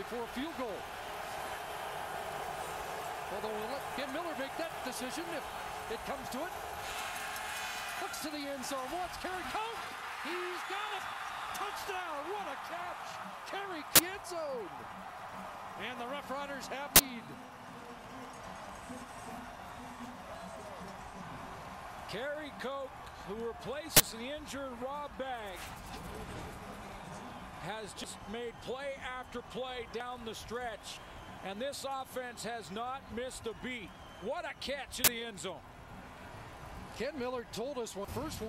before a field goal. Although we'll let Ken Miller make that decision if it comes to it. Looks to the end zone. What's Cary Koch. He's got it. Touchdown. What a catch. Cary end zone. And the Roughriders have lead. Cary Koch, who replaces the injured Rob Bagg, has just made play after play down the stretch. And this offense has not missed a beat. What a catch in the end zone. Ken Miller told us when first one.